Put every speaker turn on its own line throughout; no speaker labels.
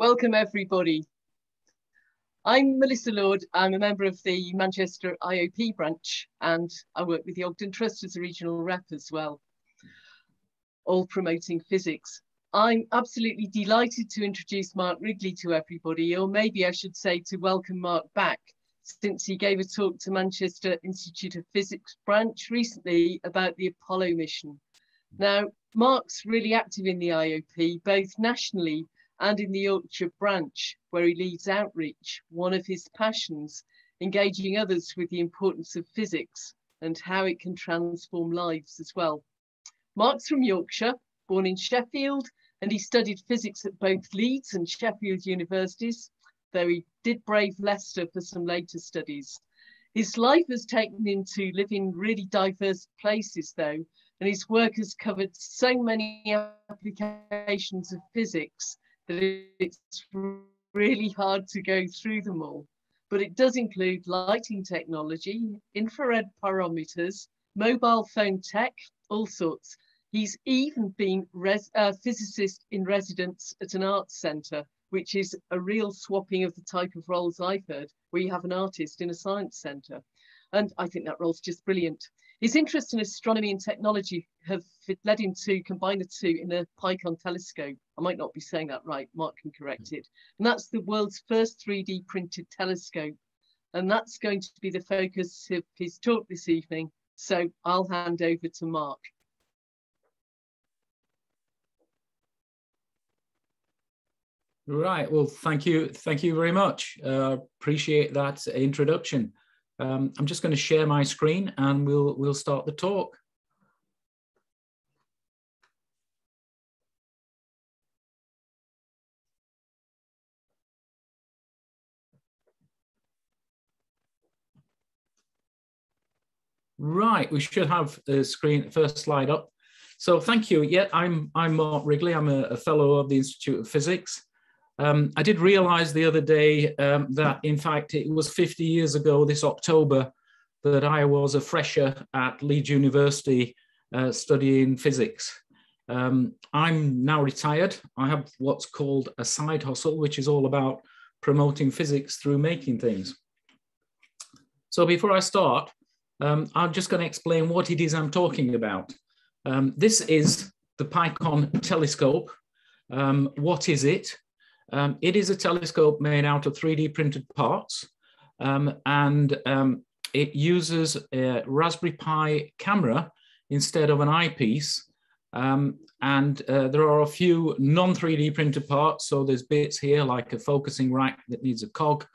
Welcome everybody. I'm Melissa Lord. I'm a member of the Manchester IOP branch and I work with the Ogden Trust as a regional rep as well, all promoting physics. I'm absolutely delighted to introduce Mark Wrigley to everybody, or maybe I should say to welcome Mark back, since he gave a talk to Manchester Institute of Physics branch recently about the Apollo mission. Now, Mark's really active in the IOP, both nationally and in the Yorkshire branch, where he leads outreach, one of his passions, engaging others with the importance of physics and how it can transform lives as well. Mark's from Yorkshire, born in Sheffield, and he studied physics at both Leeds and Sheffield universities, though he did brave Leicester for some later studies. His life has taken him to live in really diverse places though, and his work has covered so many applications of physics that it's really hard to go through them all. But it does include lighting technology, infrared pyrometers, mobile phone tech, all sorts. He's even been a uh, physicist in residence at an arts centre, which is a real swapping of the type of roles I've heard, where you have an artist in a science centre. And I think that role's just brilliant. His interest in astronomy and technology have led him to combine the two in the PiKon telescope. I might not be saying that right, Mark can correct it. And that's the world's first 3D printed telescope. And that's going to be the focus of his talk this evening. So I'll hand over to Mark.
Right. Well, thank you. Thank you very much. Uh, appreciate that introduction. Um, I'm just going to share my screen and we'll, we'll start the talk. Right, we should have the screen first slide up. So thank you. Yeah, I'm I'm Mark Wrigley. I'm a, a fellow of the Institute of Physics. Um, I did realize the other day um, that, in fact, it was 50 years ago this October that I was a fresher at Leeds University uh, studying physics. Um, I'm now retired. I have what's called a side hustle, which is all about promoting physics through making things. So before I start, um, I'm just going to explain what it is I'm talking about. Um, this is the PiKon telescope. Um, what is it? Um, it is a telescope made out of 3D printed parts, um, and um, it uses a Raspberry Pi camera instead of an eyepiece. Um, and uh, there are a few non 3D printed parts. So there's bits here like a focusing rack that needs a cog.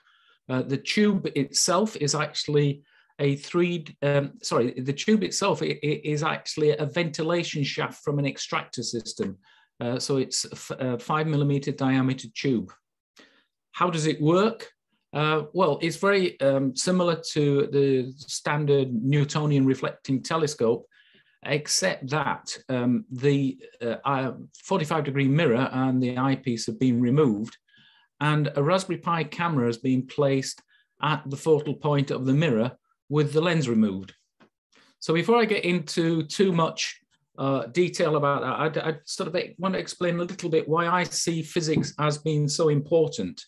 Uh, the tube itself is actually a three, um, sorry, the tube itself it, it is actually a ventilation shaft from an extractor system. Uh, so it's a five millimeter diameter tube. How does it work? Uh, well, it's very um, similar to the standard Newtonian reflecting telescope, except that um, the uh, 45 degree mirror and the eyepiece have been removed, and a Raspberry Pi camera has been placed at the focal point of the mirror with the lens removed. So before I get into too much uh, detail about that. I, I sort of want to explain a little bit why I see physics as being so important.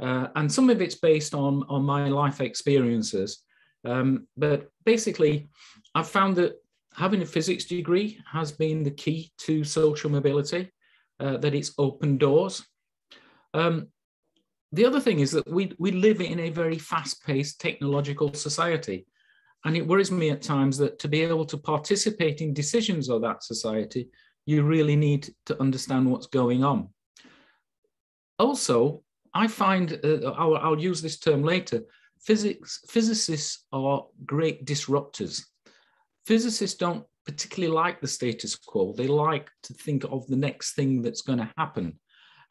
Uh, and some of it's based on, on my life experiences. Um, but basically, I've found that having a physics degree has been the key to social mobility, uh, that it's opened doors. Um, the other thing is that we, we live in a very fast paced technological society. And it worries me at times that to be able to participate in decisions of that society, you really need to understand what's going on. Also, I find, uh, I'll, I'll use this term later, physics, physicists are great disruptors. Physicists don't particularly like the status quo. They like to think of the next thing that's going to happen.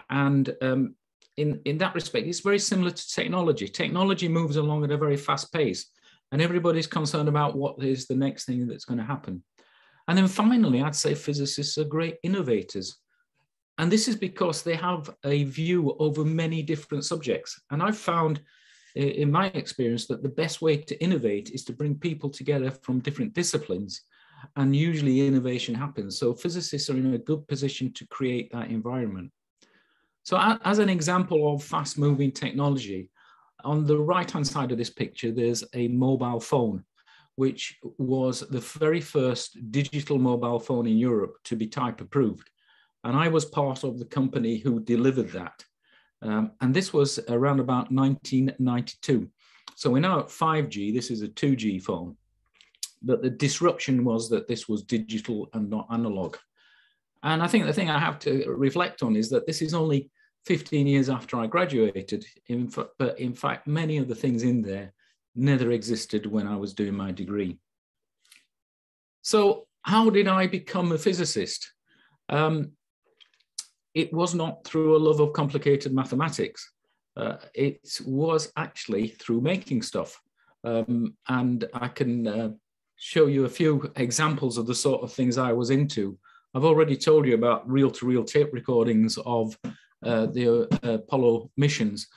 And um, in, in that respect, it's very similar to technology. Technology moves along at a very fast pace and everybody's concerned about what is the next thing that's going to happen. And then finally, I'd say physicists are great innovators. And this is because they have a view over many different subjects. And I've found in my experience that the best way to innovate is to bring people together from different disciplines. And usually innovation happens. So physicists are in a good position to create that environment. So as an example of fast moving technology, on the right hand side of this picture, there's a mobile phone, which was the very first digital mobile phone in Europe to be type approved. And I was part of the company who delivered that. Um, and this was around about 1992. So we're now at 5G, this is a 2G phone. But the disruption was that this was digital and not analog. And I think the thing I have to reflect on is that this is only 15 years after I graduated, in but in fact, many of the things in there never existed when I was doing my degree. So how did I become a physicist? Um, it was not through a love of complicated mathematics. Uh, it was actually through making stuff. Um, and I can uh, show you a few examples of the sort of things I was into. I've already told you about reel-to-reel tape recordings of the uh, Apollo missions,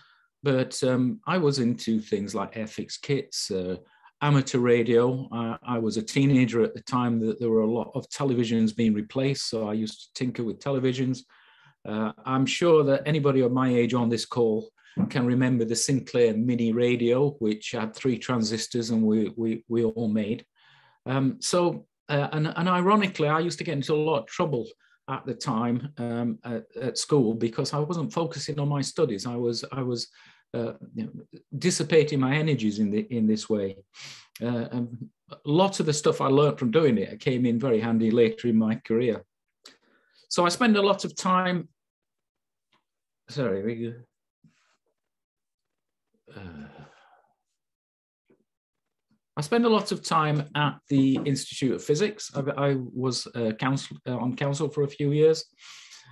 but um, I was into things like airfix kits, uh, amateur radio. I was a teenager at the time that there were a lot of televisions being replaced, so I used to tinker with televisions. Uh, I'm sure that anybody of my age on this call can remember the Sinclair mini radio, which had three transistors and we, we, we all made. Um, so, uh, and, and ironically, I used to get into a lot of trouble at the time um, at, at, school because I wasn't focusing on my studies. I was, I was uh, you know, dissipating my energies in, the, in this way. Uh, and lots of the stuff I learned from doing it came in very handy later in my career. So I spend a lot of time, sorry, uh, I spend a lot of time at the Institute of Physics. I, I was uh, uh, on council for a few years.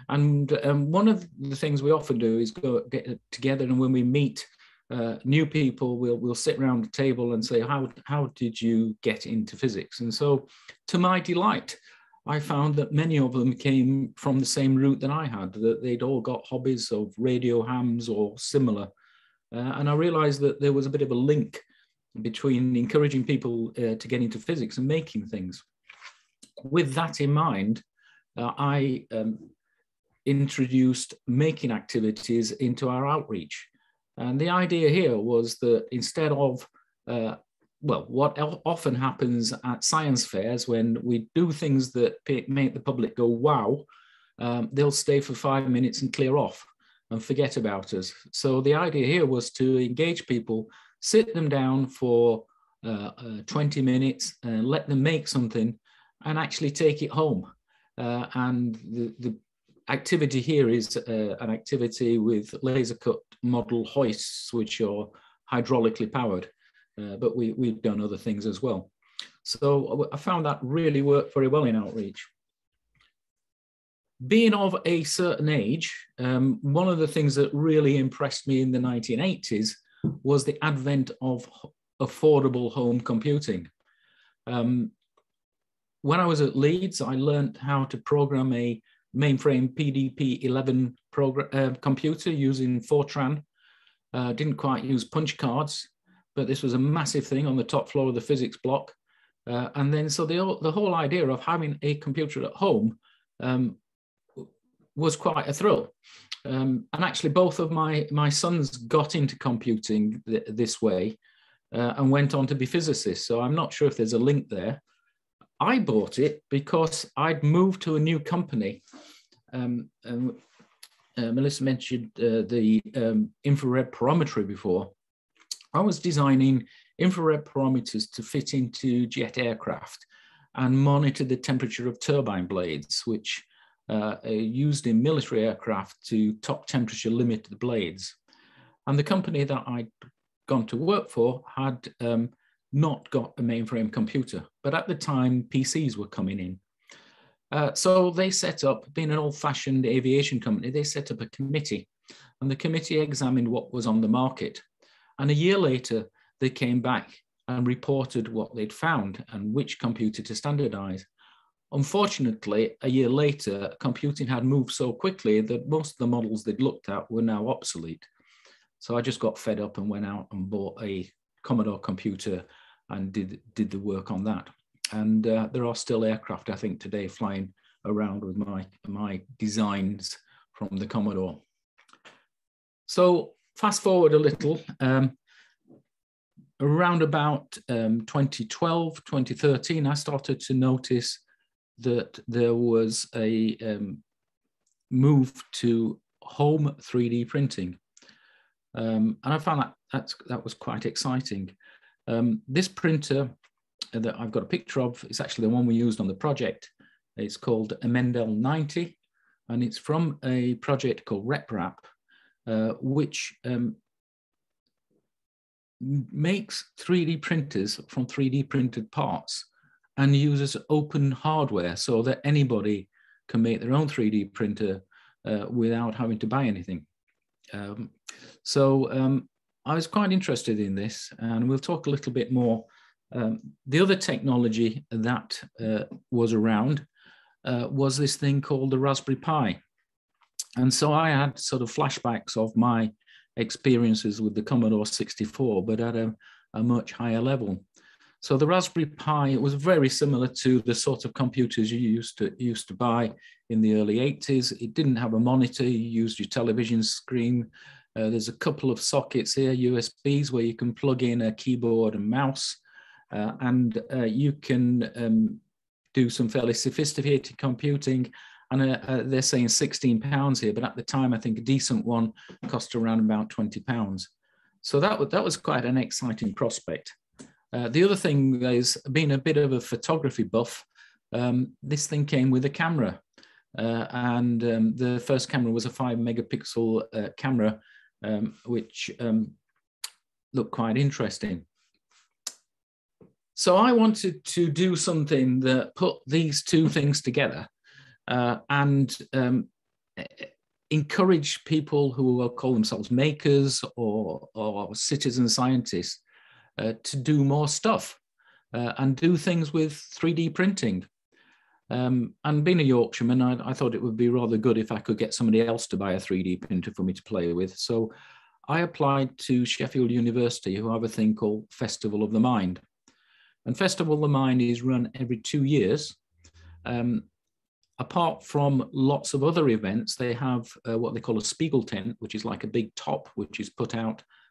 And um, one of the things we often do is go get together and when we meet uh, new people, we'll, we'll sit around the table and say, how, how did you get into physics? And so to my delight, I found that many of them came from the same route that I had, that they'd all got hobbies of radio hams or similar. Uh, and I realized that there was a bit of a link between encouraging people uh, to get into physics and making things. With that in mind, uh, I um, introduced making activities into our outreach. And the idea here was that instead of uh, well, what often happens at science fairs when we do things that make the public go, wow, um, they'll stay for five minutes and clear off and forget about us. So the idea here was to engage people, sit them down for uh, uh, 20 minutes, uh, let them make something and actually take it home. Uh, and the, the activity here is uh, an activity with laser cut model hoists, which are hydraulically powered uh, but we, we've done other things as well. So I found that really worked very well in outreach. Being of a certain age, um, one of the things that really impressed me in the 1980s was the advent of affordable home computing. Um, when I was at Leeds, I learned how to program a mainframe PDP-11 uh, computer using Fortran. Uh, didn't quite use punch cards, but this was a massive thing on the top floor of the physics block. Uh, and then, so the, the whole idea of having a computer at home um, was quite a thrill. Um, and actually, both of my, my sons got into computing th this way uh, and went on to be physicists. So I'm not sure if there's a link there. I bought it because I'd moved to a new company. Um, uh, Melissa mentioned uh, the um, infrared pyrometry before. I was designing infrared pyrometers to fit into jet aircraft and monitor the temperature of turbine blades, which uh, used in military aircraft to top temperature limit the blades. And the company that I'd gone to work for had um, not got a mainframe computer, but at the time PCs were coming in. Uh, so they set up, being an old fashioned aviation company, they set up a committee and the committee examined what was on the market. And a year later, they came back and reported what they'd found and which computer to standardize. Unfortunately, a year later, computing had moved so quickly that most of the models they'd looked at were now obsolete. So I just got fed up and went out and bought a Commodore computer and did, did the work on that. And uh, there are still aircraft, I think, today flying around with my, my designs from the Commodore. So fast forward a little, um, around about um, 2012, 2013, I started to notice that there was a um, move to home 3D printing. Um, and I found that that's, that was quite exciting. Um, this printer that I've got a picture of is actually the one we used on the project. It's called a Mendel 90, and it's from a project called RepRap, uh, which um, makes 3D printers from 3D printed parts and uses open hardware so that anybody can make their own 3D printer uh, without having to buy anything. Um, so um, I was quite interested in this and we'll talk a little bit more. Um, the other technology that uh, was around uh, was this thing called the Raspberry Pi. And so I had sort of flashbacks of my experiences with the Commodore 64, but at a, a much higher level. So the Raspberry Pi it was very similar to the sort of computers you used to used to buy in the early 80s. It didn't have a monitor, you used your television screen. Uh, there's a couple of sockets here, USBs, where you can plug in a keyboard and mouse. Uh, and uh, you can um, do some fairly sophisticated computing and uh, uh, they're saying 16 pounds here, but at the time, I think a decent one cost around about 20 pounds. So that, that was quite an exciting prospect. Uh, the other thing is being a bit of a photography buff, um, this thing came with a camera. Uh, and um, the first camera was a five megapixel uh, camera, um, which um, looked quite interesting. So I wanted to do something that put these two things together uh, and um, encourage people who will call themselves makers or, or citizen scientists uh, to do more stuff uh, and do things with 3D printing. Um, and being a Yorkshireman, I, I, thought it would be rather good if I could get somebody else to buy a 3D printer for me to play with. So I applied to Sheffield University, who have a thing called Festival of the Mind. And Festival of the Mind is run every two years. Um, apart from lots of other events, they have uh, what they call a Spiegel tent, which is like a big top, which is put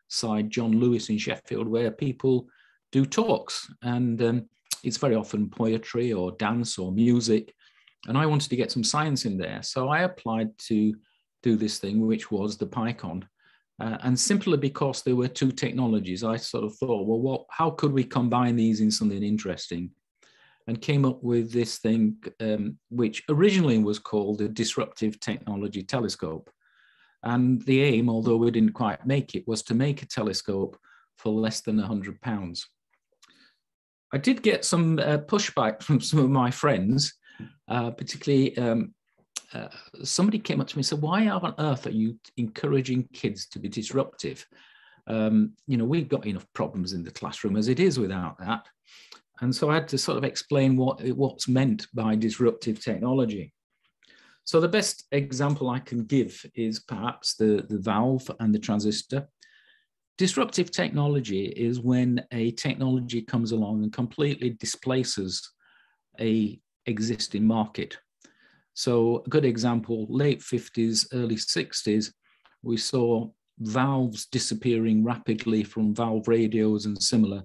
outside John Lewis in Sheffield, where people do talks. And um, it's very often poetry or dance or music. And I wanted to get some science in there. So I applied to do this thing, which was the PiKon. Uh, and simply because there were two technologies, I sort of thought, well, what, how could we combine these in something interesting? and came up with this thing, um, which originally was called a disruptive technology telescope. And the aim, although we didn't quite make it, was to make a telescope for less than 100 pounds. I did get some uh, pushback from some of my friends, uh, particularly um, uh, somebody came up to me and said, why on earth are you encouraging kids to be disruptive? Um, you know, we've got enough problems in the classroom as it is without that. And so I had to sort of explain what, what's meant by disruptive technology. So the best example I can give is perhaps the, the valve and the transistor. Disruptive technology is when a technology comes along and completely displaces a existing market. So a good example, late 50s, early 60s, we saw valves disappearing rapidly from valve radios and similar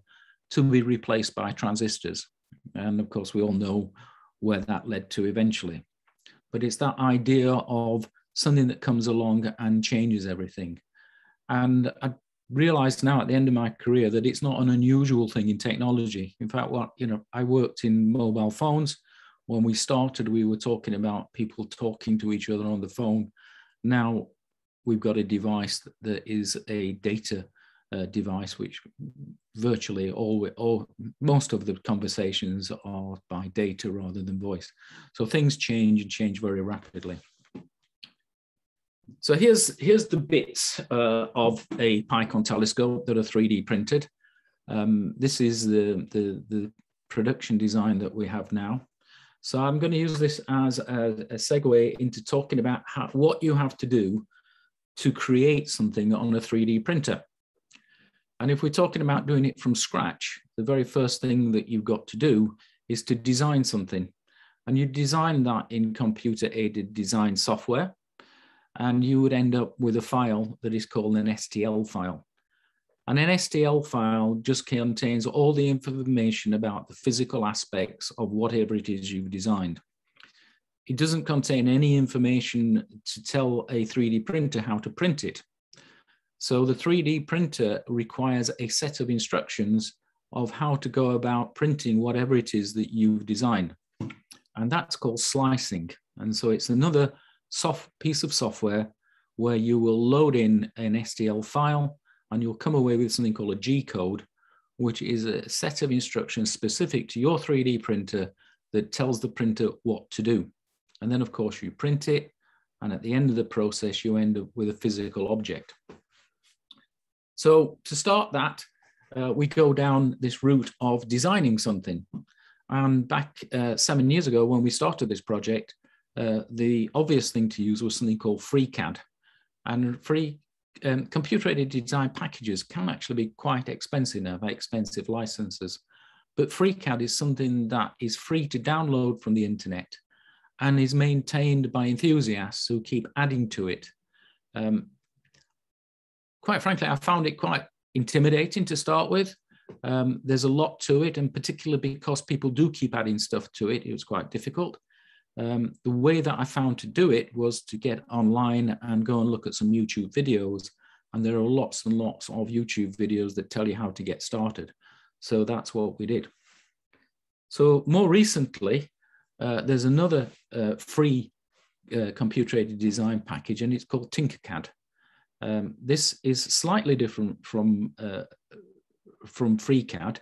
to be replaced by transistors. And of course, we all know where that led to eventually. But it's that idea of something that comes along and changes everything. And I realized now at the end of my career that it's not an unusual thing in technology. In fact, what you know, I worked in mobile phones. When we started, we were talking about people talking to each other on the phone. Now we've got a device that is a data device, which virtually all, all most of the conversations are by data rather than voice. So things change and change very rapidly. So here's here's the bits uh, of a PiKon telescope that are 3D printed. Um, this is the, the, the production design that we have now. So I'm going to use this as a, a segue into talking about how, what you have to do to create something on a 3D printer. And if we're talking about doing it from scratch, the very first thing that you've got to do is to design something. And you design that in computer aided design software. and you would end up with a file that is called an STL file. And an STL file just contains all the information about the physical aspects of whatever it is you've designed. It doesn't contain any information to tell a 3D printer how to print it. So the 3D printer requires a set of instructions of how to go about printing whatever it is that you've designed. And that's called slicing. And so it's another soft piece of software where you will load in an STL file and you'll come away with something called a G code, which is a set of instructions specific to your 3D printer that tells the printer what to do. And then of course you print it. And at the end of the process, you end up with a physical object. So to start that, uh, we go down this route of designing something. And back uh, seven years ago, when we started this project, uh, the obvious thing to use was something called FreeCAD. And free um, computer-aided design packages can actually be quite expensive now, expensive licenses. But FreeCAD is something that is free to download from the internet and is maintained by enthusiasts who keep adding to it. Um, quite frankly, I found it quite intimidating to start with. Um, there's a lot to it, and particularly because people do keep adding stuff to it, it was quite difficult. Um, the way that I found to do it was to get online and go and look at some YouTube videos. And there are lots and lots of YouTube videos that tell you how to get started. So that's what we did. So more recently, uh, there's another uh, free uh, computer-aided design package, and it's called Tinkercad. Um, this is slightly different from, uh, from FreeCAD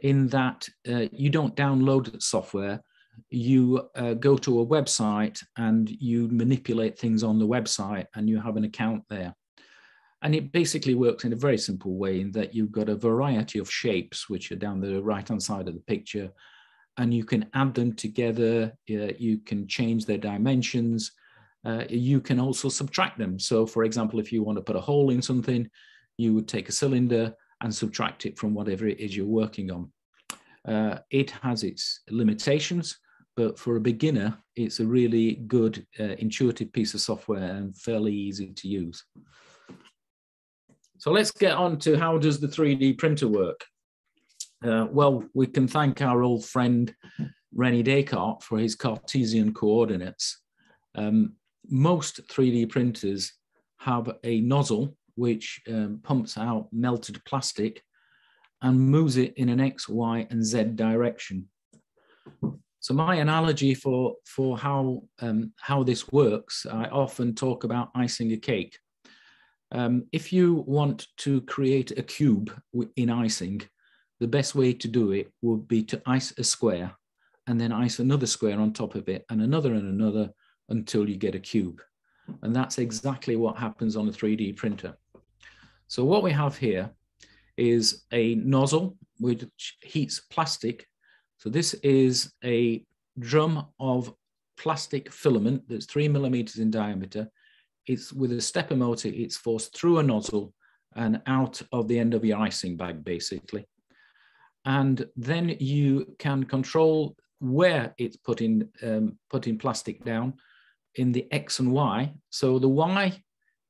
in that uh, you don't download software, you uh, go to a website and you manipulate things on the website and you have an account there. And it basically works in a very simple way in that you've got a variety of shapes, which are down the right-hand side of the picture, and you can add them together. Uh, you can change their dimensions. Uh, you can also subtract them. So for example, if you want to put a hole in something, you would take a cylinder and subtract it from whatever it is you're working on. Uh, it has its limitations, but for a beginner, it's a really good, uh, intuitive piece of software and fairly easy to use. So let's get on to how does the 3D printer work? Uh, well, we can thank our old friend René Descartes for his Cartesian coordinates. Um, most 3D printers have a nozzle which um, pumps out melted plastic and moves it in an X, Y, and Z direction. So my analogy for, for how, um, how this works, I often talk about icing a cake. Um, if you want to create a cube in icing, the best way to do it would be to ice a square and then ice another square on top of it and another and another until you get a cube. And that's exactly what happens on a 3D printer. So what we have here is a nozzle which heats plastic so this is a drum of plastic filament that's three millimeters in diameter. It's with a stepper motor, it's forced through a nozzle and out of the end of your icing bag, basically. And then you can control where it's putting, um, putting plastic down in the X and Y. So the Y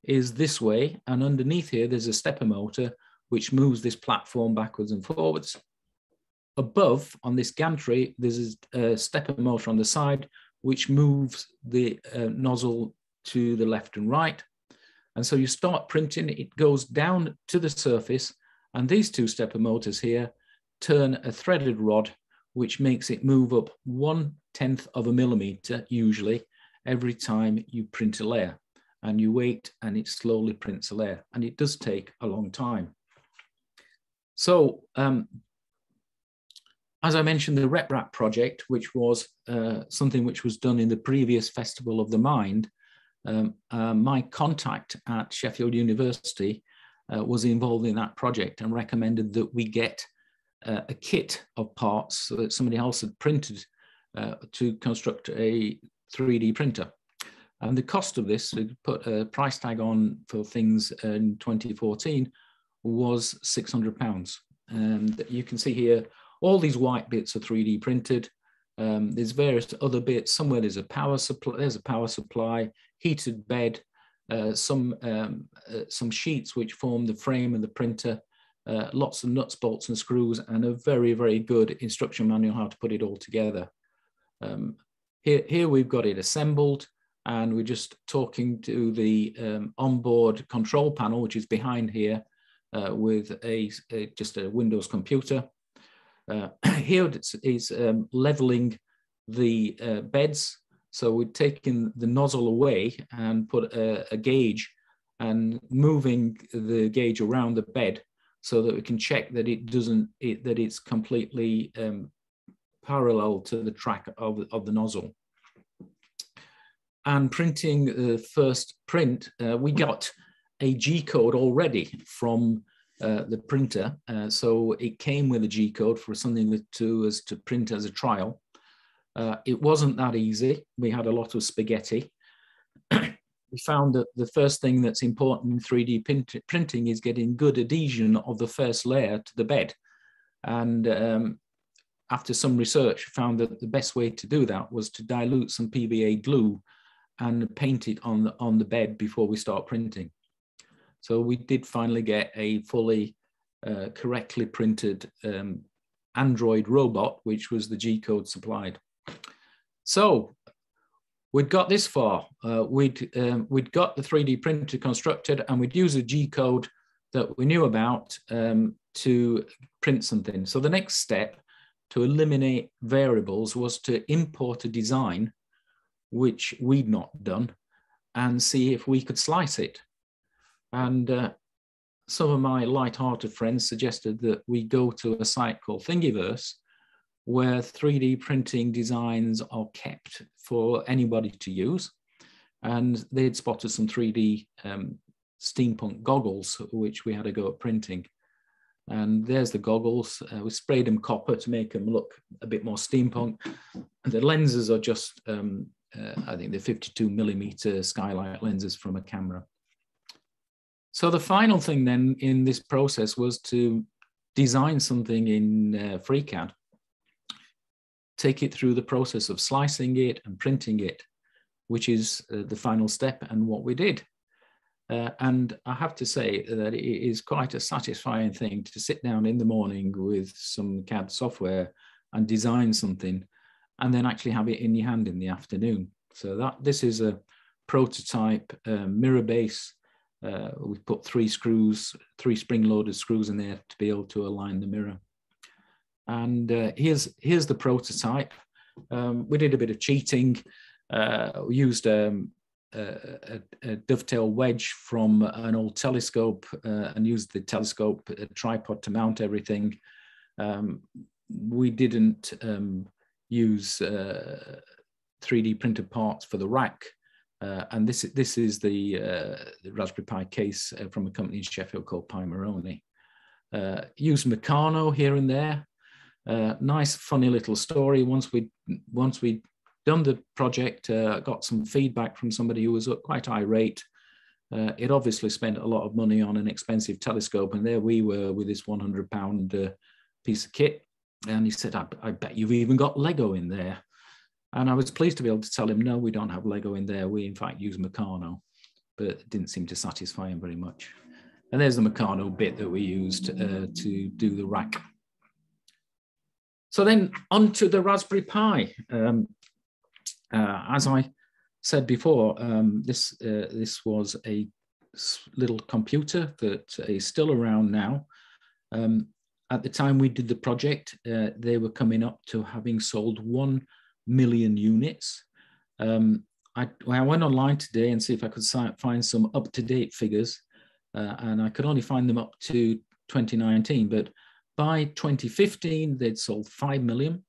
is this way, and underneath here, there's a stepper motor which moves this platform backwards and forwards. Above on this gantry, there's a stepper motor on the side, which moves the uh, nozzle to the left and right. And so you start printing, it goes down to the surface, and these two stepper motors here turn a threaded rod, which makes it move up one tenth of a millimeter, usually, every time you print a layer. And you wait, and it slowly prints a layer. And it does take a long time. So um, as I mentioned, the RepRap project, which was uh, something which was done in the previous Festival of the Mind, um, uh, my contact at Sheffield University uh, was involved in that project and recommended that we get uh, a kit of parts that somebody else had printed uh, to construct a 3D printer. And the cost of this, to put a price tag on for things in 2014, was 600 pounds. And you can see here all these white bits are 3D printed. Um, there's various other bits. Somewhere there's a power supply. There's a power supply, heated bed. uh, some, um, uh, some sheets which form the frame of the printer, uh, lots of nuts, bolts and screws, and a very, very good instruction manual how to put it all together. Um, here, here we've got it assembled and we're just talking to the um, onboard control panel, which is behind here uh, with a, a, just a Windows computer. Uh, here it's, it's um, leveling the uh, beds. So we're taking the nozzle away and put a, a, gauge and moving the gauge around the bed so that we can check that it doesn't, it, that it's completely um, parallel to the track of, of the nozzle. And printing the first print, uh, we got a G code already from uh, the printer. Uh, so it came with a G code for something that to us to print as a trial. Uh, it wasn't that easy. We had a lot of spaghetti. we found that the first thing that's important in 3D print printing is getting good adhesion of the first layer to the bed. And um, after some research, found that the best way to do that was to dilute some PVA glue and paint it on the, on the bed before we start printing. So we did finally get a fully uh, correctly printed um, Android robot, which was the G code supplied. So we'd got this far. Uh, we'd, um, we'd got the 3D printer constructed and we'd use a G code that we knew about um, to print something. So the next step to eliminate variables was to import a design which we'd not done and see if we could slice it. And uh, some of my light-hearted friends suggested that we go to a site called Thingiverse, where 3D printing designs are kept for anybody to use. And they'd spotted some 3D um, steampunk goggles, which we had to go at printing. And there's the goggles. Uh, we sprayed them copper to make them look a bit more steampunk. And the lenses are just, um, uh, I think they're 52 millimeter skylight lenses from a camera. So the final thing then in this process was to design something in uh, FreeCAD, take it through the process of slicing it and printing it, which is uh, the final step and what we did. Uh, and I have to say that it is quite a satisfying thing to sit down in the morning with some CAD software and design something and then actually have it in your hand in the afternoon. So that this is a prototype uh, mirror base uh, we put three screws, three spring-loaded screws in there to be able to align the mirror. And uh, here's, here's the prototype. Um, we did a bit of cheating. Uh, we used um, a, a, dovetail wedge from an old telescope uh, and used the telescope tripod to mount everything. Um, we didn't um, use 3D uh, printed parts for the rack. Uh, and this, this is the, uh, the Raspberry Pi case uh, from a company in Sheffield called Pimoroni. Uh, use Meccano here and there. Nice, funny little story. Once we once we done the project, uh, got some feedback from somebody who was quite irate. it obviously spent a lot of money on an expensive telescope, and there we were with this 100 pound piece of kit. And he said, I, I bet you've even got Lego in there. And I was pleased to be able to tell him, no, we don't have Lego in there. We, in fact, use Meccano, but it didn't seem to satisfy him very much. And there's the Meccano bit that we used uh, to do the rack. So then onto the Raspberry Pi. Um, uh, as I said before, um, this, uh, this was a little computer that is still around now. Um, at the time we did the project, uh, they were coming up to having sold one million units. Um, I, I, went online today and see if I could find some up-to-date figures, uh, and I could only find them up to 2019. But by 2015, they'd sold 5 million.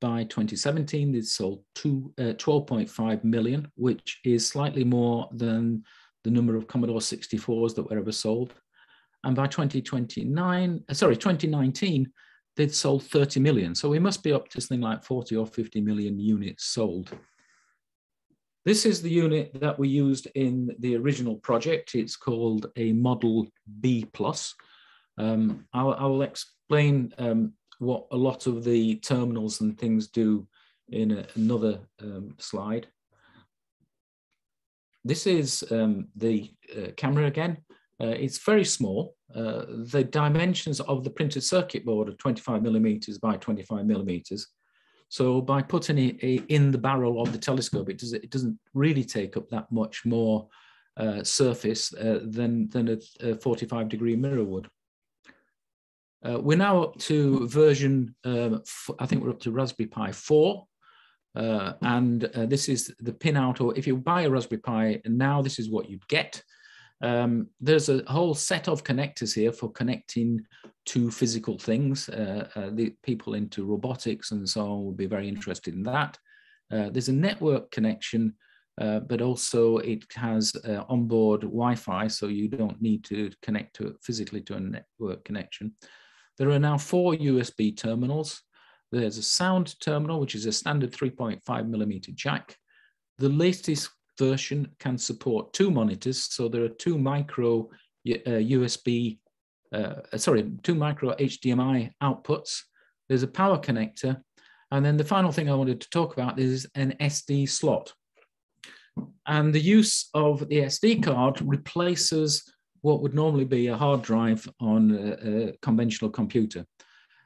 By 2017, they'd sold two, uh, 12.5 million, which is slightly more than the number of Commodore 64s that were ever sold. And by 2029, uh, sorry, 2019, they'd sold 30 million. So we must be up to something like 40 or 50 million units sold. This is the unit that we used in the original project. It's called a Model B+. Um, I, I, will explain um, what a lot of the terminals and things do in a, another um, slide. this is um, the uh, camera again. Uh, it's very small. Uh, the dimensions of the printed circuit board are 25 millimeters by 25 millimeters. So by putting it in the barrel of the telescope, it, does, it doesn't really take up that much more uh, surface uh, than, than a, a, 45 degree mirror would. Uh, we're now up to version, um, I think we're up to Raspberry Pi 4. Uh, and uh, this is the pinout, or if you buy a Raspberry Pi now, this is what you'd get. Um, there's a whole set of connectors here for connecting to physical things. Uh, uh, the people into robotics and so on will be very interested in that. Uh, there's a network connection, but also it has onboard Wi-Fi, so you don't need to connect to physically to a network connection. There are now four USB terminals. There's a sound terminal, which is a standard 3.5 millimeter jack. The latest version can support two monitors. So there are two micro uh, USB, uh, sorry, two micro HDMI outputs. There's a power connector. And then the final thing I wanted to talk about is an SD slot. And the use of the SD card replaces what would normally be a hard drive on a, a conventional computer.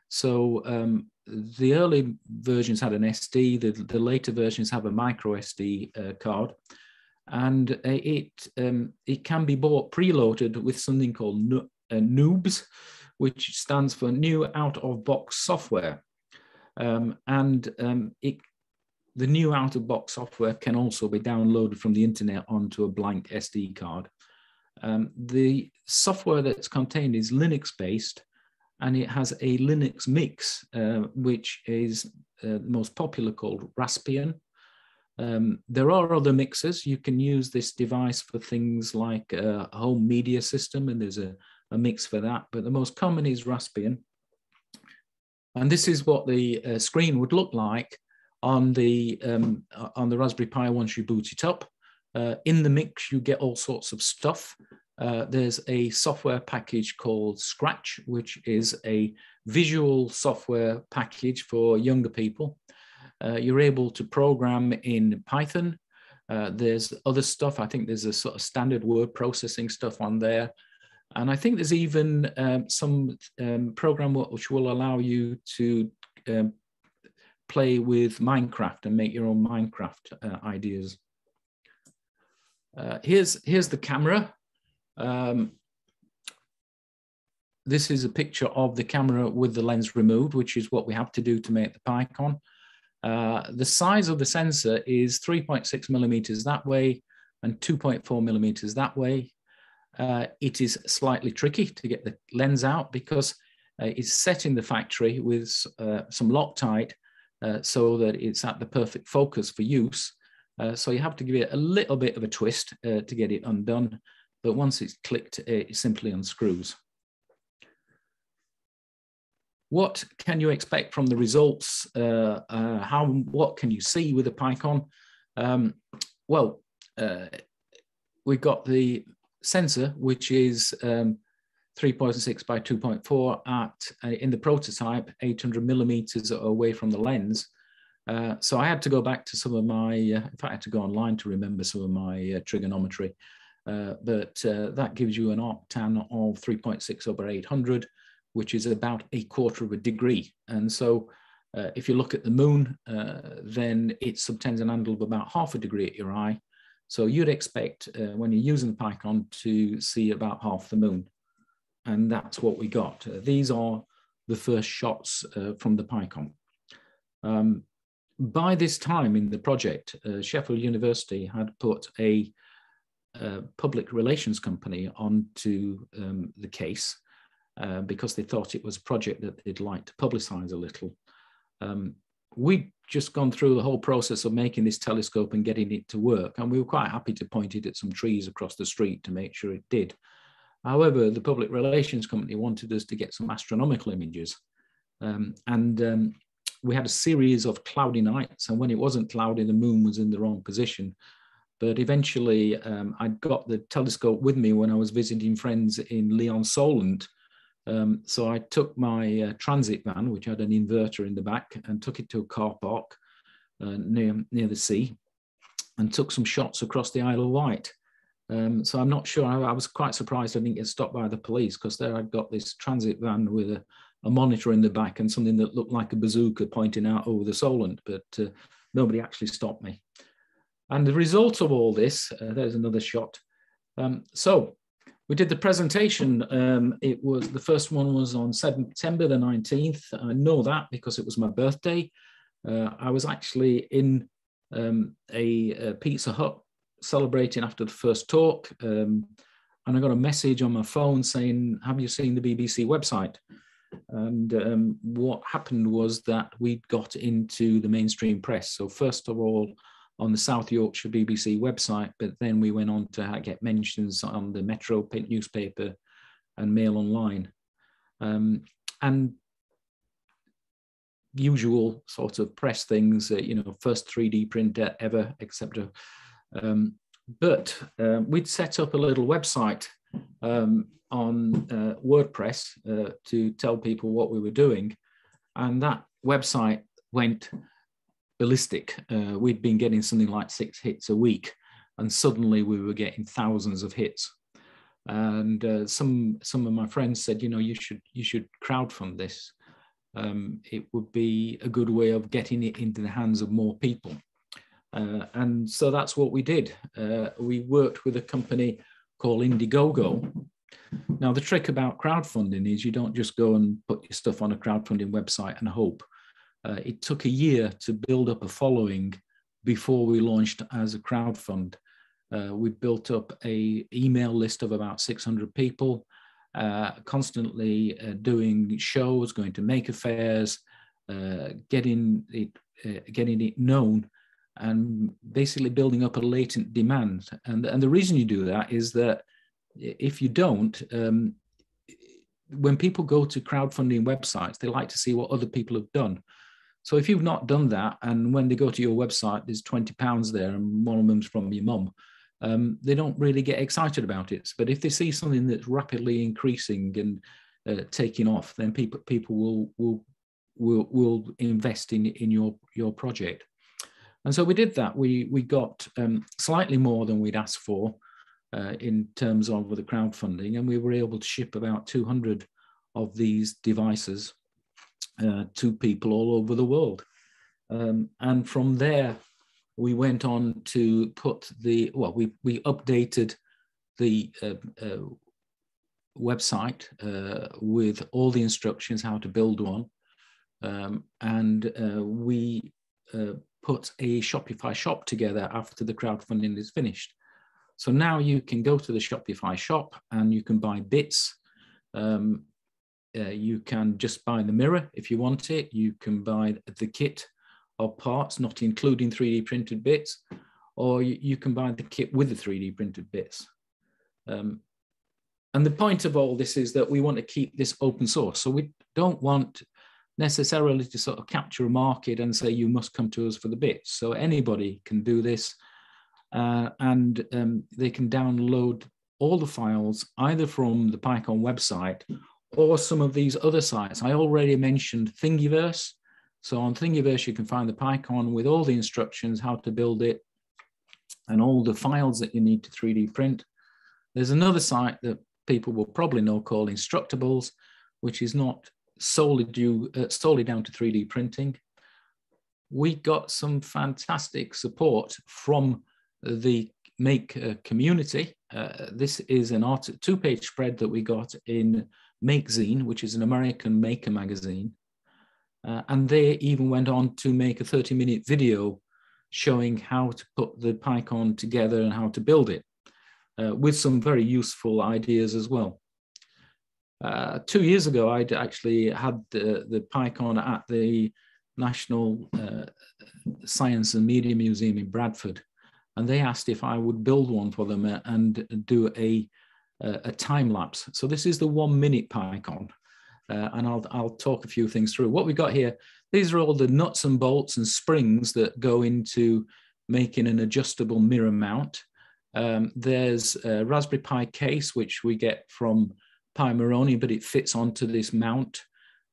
So um, the early versions had an SD, the, the later versions have a micro SD uh, card and uh, it um, it can be bought preloaded with something called uh, NOOBS, which stands for New Out of Box Software, um, and um, it the new out of box software can also be downloaded from the internet onto a blank SD card. Um, the software that's contained is Linux based and it has a Linux mix, uh, which is uh, most popular called Raspbian. Um, there are other mixers. You can use this device for things like a home media system, and there's a, a mix for that. But the most common is Raspbian. And this is what the uh, screen would look like on the, um, on the Raspberry Pi once you boot it up. Uh, in the mix, you get all sorts of stuff. Uh, there's a software package called Scratch, which is a visual software package for younger people uh, you're able to program in Python. Uh, there's other stuff. I think there's a sort of standard word processing stuff on there. And I think there's even um, some um, program which will allow you to um, play with Minecraft and make your own Minecraft uh, ideas. Uh, here's, here's the camera. Um, this is a picture of the camera with the lens removed, which is what we have to do to make the PiKon. Uh, the size of the sensor is 3.6 millimeters that way and 2.4 millimeters that way. Uh, it is slightly tricky to get the lens out because uh, it's set in the factory with uh, some Loctite uh, so that it's at the perfect focus for use. So you have to give it a little bit of a twist to get it undone. But once it's clicked, it simply unscrews. What can you expect from the results? Uh, uh, how what can you see with the PiKon? Um, well, uh, we've got the sensor, which is um, 3.6 by 2.4 at uh, in the prototype, 800 millimeters away from the lens. Uh, so I had to go back to some of my, uh, in fact, I had to go online to remember some of my trigonometry. but that gives you an arctan of 3.6 over 800 which is about a quarter of a degree. And so uh, if you look at the moon, uh, then it subtends an angle of about half a degree at your eye. So you'd expect uh, when you're using the PiKon to see about half the moon. And that's what we got. Uh, these are the first shots uh, from the PiKon. Um, by this time in the project, uh, Sheffield University had put a public relations company onto um, the case uh, because they thought it was a project that they'd like to publicize a little. Um, we'd just gone through the whole process of making this telescope and getting it to work, and we were quite happy to point it at some trees across the street to make sure it did. However, the public relations company wanted us to get some astronomical images. Um, and um, we had a series of cloudy nights, and when it wasn't cloudy, the moon was in the wrong position. But eventually, um, I got the telescope with me when I was visiting friends in Lee-on-Solent, um, so I took my uh, transit van, which had an inverter in the back, and took it to a car park uh, near near the sea. and took some shots across the Isle of Wight. Um, so I'm not sure. I, I, was quite surprised I didn't get stopped by the police because there I'd got this transit van with a, a, monitor in the back and something that looked like a bazooka pointing out over the Solent, but uh, nobody actually stopped me. And the result of all this, uh, there's another shot. Um, so we did the presentation. Um, it was the first one was on September the 19th. I know that because it was my birthday. Uh, I was actually in um, a, a, Pizza Hut celebrating after the first talk. Um, and I got a message on my phone saying, have you seen the BBC website? And um, what happened was that we got into the mainstream press. So first of all, on the South Yorkshire BBC website, but then we went on to get mentions on the Metro newspaper and Mail Online. Um, and usual sort of press things, uh, you know, first 3D printer ever, etc. Um, but um, we'd set up a little website um, on uh, WordPress uh, to tell people what we were doing. And that website went ballistic. Uh, we'd been getting something like six hits a week, and suddenly we were getting thousands of hits. And uh, some some of my friends said, you know, you should you should crowdfund this. Um, it would be a good way of getting it into the hands of more people. Uh, and so that's what we did. Uh, we worked with a company called Indiegogo. Now, the trick about crowdfunding is you don't just go and put your stuff on a crowdfunding website and hope. Uh, it took a year to build up a following before we launched as a crowdfund. Uh, we built up a email list of about 600 people, uh, constantly uh, doing shows, going to Maker Faires, getting it getting it known and basically building up a latent demand. And, and the reason you do that is that if you don't, um, when people go to crowdfunding websites, they like to see what other people have done. So if you've not done that, and when they go to your website, there's 20 pounds there, and one of them's from your mum, um, they don't really get excited about it. But if they see something that's rapidly increasing and uh, taking off, then people people will will will will invest in in your your project. And so we did that. We, we got um, slightly more than we'd asked for uh, in terms of the crowdfunding, and we were able to ship about 200 of these devices uh, to people all over the world. Um, and from there, we went on to put the, well, we, we updated the uh, uh website uh, with all the instructions how to build one. Um, and uh, we put a Shopify shop together after the crowdfunding is finished. So now you can go to the Shopify shop and you can buy bits. Um, uh, you can just buy the mirror if you want it. You can buy the kit of parts, not including 3D printed bits, or you, you can buy the kit with the 3D printed bits. Um, and the point of all this is that we want to keep this open source. So we don't want necessarily to sort of capture a market and say you must come to us for the bits. So anybody can do this, uh, and um, they can download all the files either from the PiKon website or some of these other sites. I already mentioned Thingiverse. So on Thingiverse, you can find the PiKon with all the instructions, how to build it, and all the files that you need to 3D print. There's another site that people will probably know called Instructables, which is not solely due uh, solely down to 3D printing. We got some fantastic support from the Make uh, community. Uh, this is an art two-page spread that we got in Makezine, which is an American maker magazine. Uh, and they even went on to make a 30-minute video showing how to put the PiKon together and how to build it, uh, with some very useful ideas as well. Uh, two years ago, I'd actually had the, the PiKon at the National uh, Science and Media Museum in Bradford, and they asked if I would build one for them and do a, a time lapse. So this is the one minute PiKon, uh, and I'll, I'll talk a few things through. What we've got here, these are all the nuts and bolts and springs that go into making an adjustable mirror mount. Um, there's a Raspberry Pi case, which we get from Pimoroni, but it fits onto this mount.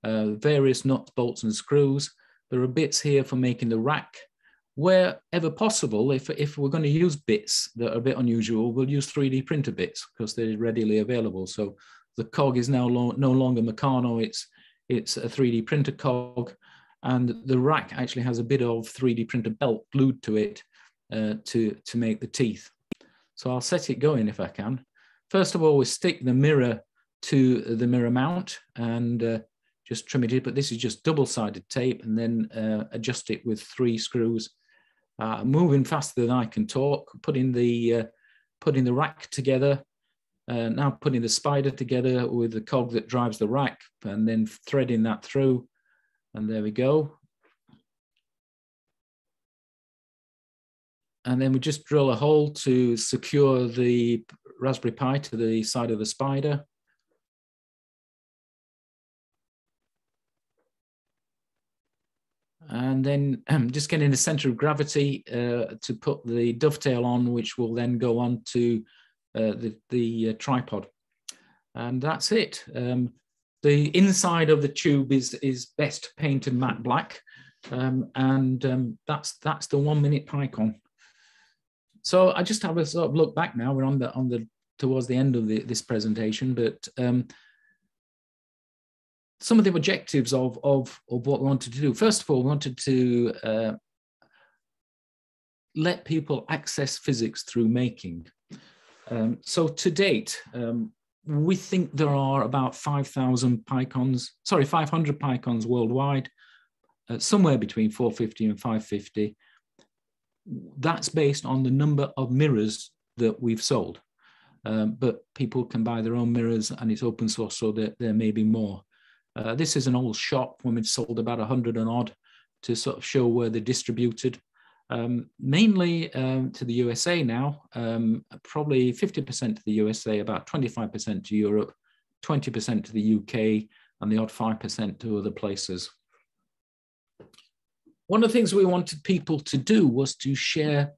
Uh, various nuts, bolts, and screws. There are bits here for making the rack, wherever possible, if, if we're going to use bits that are a bit unusual, we'll use 3D printer bits because they're readily available. So the cog is now lo no longer Meccano, it's, it's a 3D printer cog. And the rack actually has a bit of 3D printer belt glued to it uh, to, to make the teeth. So I'll set it going if I can. First of all, we stick the mirror to the mirror mount and uh, just trim it but this is just double-sided tape and then uh, adjust it with three screws uh, moving faster than I can talk, putting the, uh, putting the rack together, uh, now putting the spider together with the cog that drives the rack and then threading that through. And there we go. And then we just drill a hole to secure the Raspberry Pi to the side of the spider. And then um, just getting the center of gravity uh, to put the dovetail on, which will then go on to uh, the, the uh, tripod. And that's it. Um, the inside of the tube is, is best painted matte black. Um, and um, that's, that's the one minute PiKon. So I just have a sort of look back now. We're on the, on the, towards the end of the, this presentation, but um, some of the objectives of, of, of what we wanted to do. First of all, we wanted to uh, let people access physics through making. Um, so to date, um, we think there are about 5,000 PiKons, sorry, 500 PiKons worldwide, uh, somewhere between 450 and 550. That's based on the number of mirrors that we've sold. Um, but people can buy their own mirrors and it's open source so that there may be more. Uh, this is an old shop when we sold about 100 and odd to sort of show where they're distributed. Um, mainly um, to the USA now, um, probably 50% to the USA, about 25% to Europe, 20% to the UK, and the odd 5% to other places. One of the things we wanted people to do was to share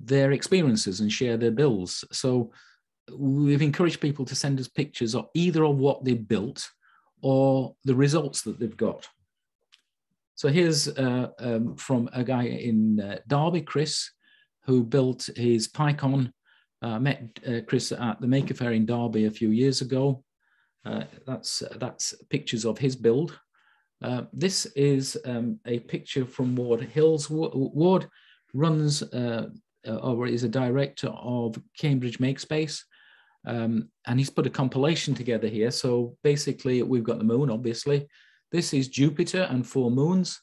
their experiences and share their bills. So we've encouraged people to send us pictures of either of what they built or the results that they've got. So here's uh, um, from a guy in uh, Derby, Chris, who built his PiKon. Uh, met uh, Chris at the Maker Fair in Derby a few years ago. Uh, that's, that's pictures of his build. Uh, this is um, a picture from Ward Hills. Ward runs or is a director of Cambridge Makespace, um, and he's put a compilation together here. So basically, we've got the moon, obviously. This is Jupiter and four moons.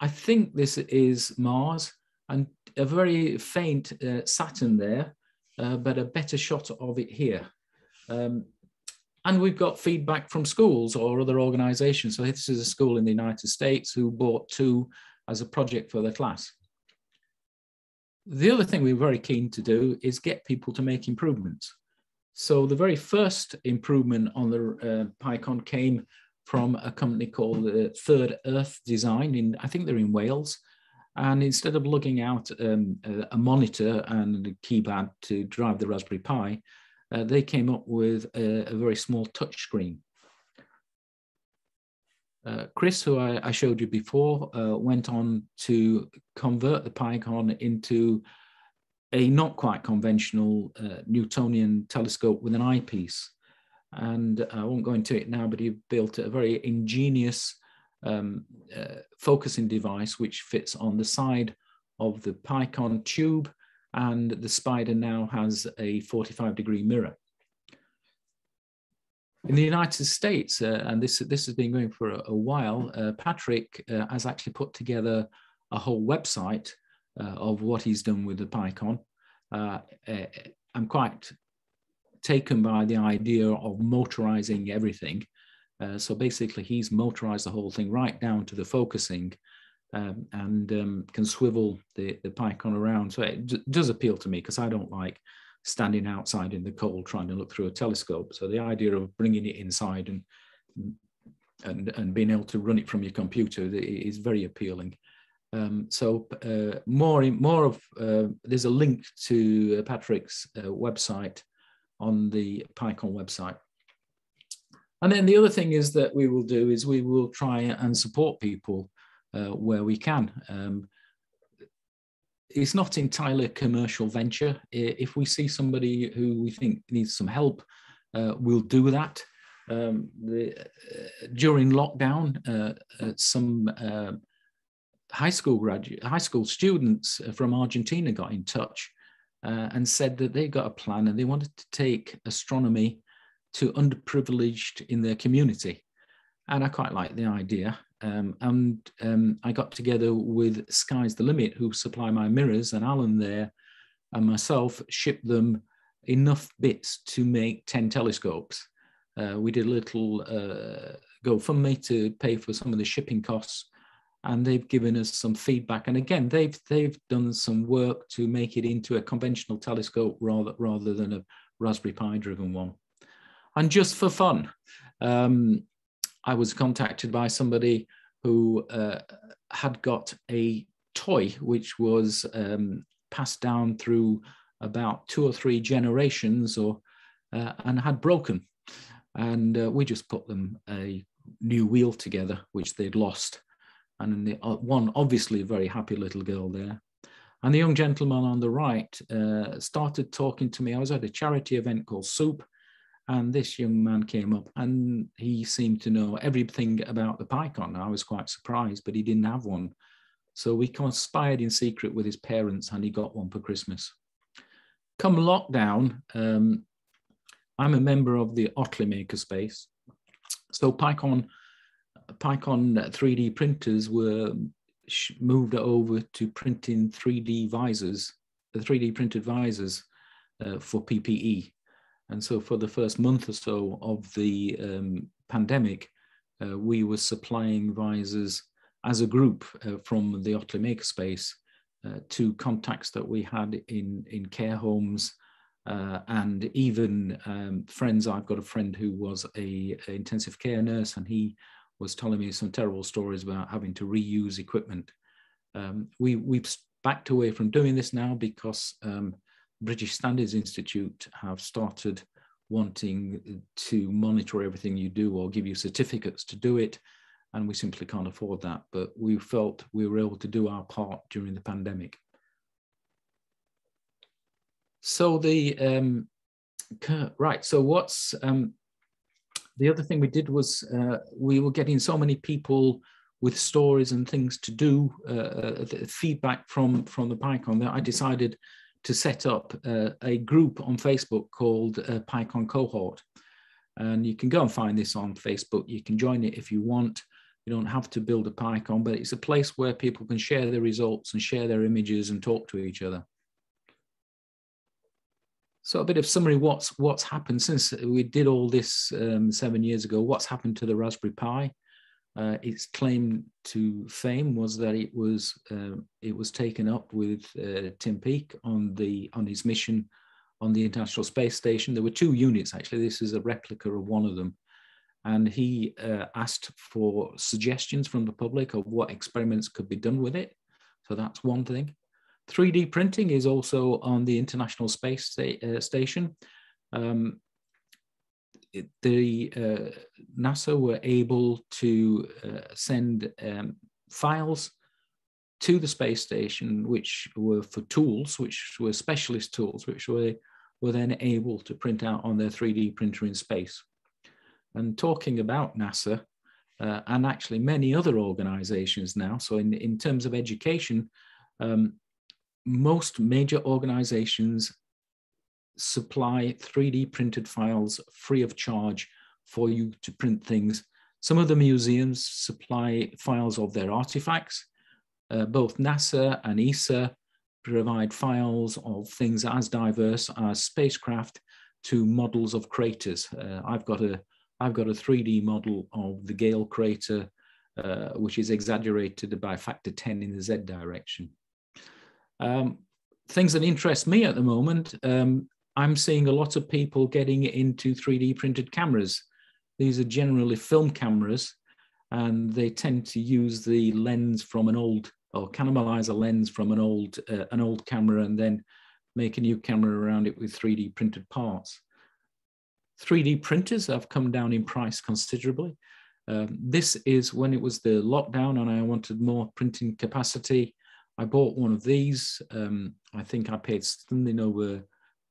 I think this is Mars and a very faint uh, Saturn there, uh, but a better shot of it here. Um, and we've got feedback from schools or other organizations. So this is a school in the United States who bought two as a project for their class. The other thing we're very keen to do is get people to make improvements. So the very first improvement on the uh, PiKon came from a company called uh, Third Earth Design in, I think they're in Wales. And instead of looking out um, a, monitor and a keypad to drive the Raspberry Pi, uh, they came up with a, a very small touch screen. Uh, Chris, who I, I, showed you before, uh, went on to convert the PiKon into a not quite conventional uh, Newtonian telescope with an eyepiece. And I won't go into it now, but he built a very ingenious um, uh, focusing device which fits on the side of the PiKon tube and the spider now has a 45 degree mirror. In the United States, uh, and this, this has been going for a, a while, uh, Patrick uh, has actually put together a whole website uh, of what he's done with the PiKon. Uh, uh, I'm quite taken by the idea of motorizing everything. Uh, so basically, he's motorized the whole thing right down to the focusing um, and um, can swivel the, the PiKon around. So it does appeal to me because I don't like standing outside in the cold trying to look through a telescope. So the idea of bringing it inside and and, and being able to run it from your computer is very appealing. Um, so uh, more, more of, uh, there's a link to uh, Patrick's uh, website on the PiKon website. And then the other thing is that we will do is we will try and support people uh, where we can. Um, it's not entirely a commercial venture. If we see somebody who we think needs some help, uh, we'll do that. Um, the, during lockdown, some high school graduate, high school students from Argentina got in touch and said that they got a plan and they wanted to take astronomy to underprivileged in their community. And I quite like the idea. Um, and um, I got together with Sky's the Limit, who supply my mirrors, and Alan there and myself shipped them enough bits to make 10 telescopes. Uh, we did a little uh, GoFundMe to pay for some of the shipping costs, and they've given us some feedback. And again, they've they've done some work to make it into a conventional telescope rather rather than a Raspberry Pi driven one. And just for fun, um, I was contacted by somebody who uh, had got a toy which was um, passed down through about two or three generations or uh, and had broken and uh, we just put them a new wheel together which they'd lost and the, uh, one obviously very happy little girl there and the young gentleman on the right uh, started talking to me i was at a charity event called soup and this young man came up and he seemed to know everything about the PiKon. I was quite surprised, but he didn't have one. So we conspired in secret with his parents and he got one for Christmas. Come lockdown, um, I'm a member of the Otley Makerspace. So PiKon, PiKon 3D printers were moved over to printing 3D visors, the 3D printed visors uh, for PPE. And so for the first month or so of the um, pandemic, uh, we were supplying visors as a group uh, from the Otley Makerspace uh, to contacts that we had in, in care homes uh, and even um, friends. I've got a friend who was a, a, intensive care nurse and he was telling me some terrible stories about having to reuse equipment. Um, we, we've backed away from doing this now because um, British Standards Institute have started wanting to monitor everything you do or give you certificates to do it. And we simply can't afford that. But we felt we were able to do our part during the pandemic. So the, um, right, so what's, um, the other thing we did was uh, we were getting so many people with stories and things to do, uh, uh feedback from, from the PiKon that I decided to set up uh, a group on Facebook called uh, PiKon Cohort. And you can go and find this on Facebook. You can join it if you want. You don't have to build a PiKon, but it's a place where people can share their results and share their images and talk to each other. So a bit of summary, what's, what's happened since we did all this um, seven years ago, what's happened to the Raspberry Pi? Uh, its claim to fame was that it was uh, it was taken up with uh, Tim Peake on the on his mission on the International Space Station. There were two units actually. This is a replica of one of them, and he uh, asked for suggestions from the public of what experiments could be done with it. So that's one thing. 3D printing is also on the International Space uh, Station. Um, the uh, NASA were able to uh, send um, files to the space station, which were for tools, which were specialist tools, which were, were then able to print out on their 3D printer in space. And talking about NASA, uh, and actually many other organizations now, so in, in terms of education, um, most major organizations supply 3D printed files free of charge for you to print things. Some of the museums supply files of their artifacts. Uh, both NASA and ESA provide files of things as diverse as spacecraft to models of craters. Uh, I've got a I've got a 3D model of the Gale crater, uh, which is exaggerated by factor 10 in the Z direction. Um, things that interest me at the moment, um, I'm seeing a lot of people getting into 3D printed cameras. These are generally film cameras, and they tend to use the lens from an old or cannibalize a lens from an old uh, an old camera and then make a new camera around it with 3D printed parts. 3D printers have come down in price considerably. Um, this is when it was the lockdown and I wanted more printing capacity. I bought one of these. Um, I think I paid something over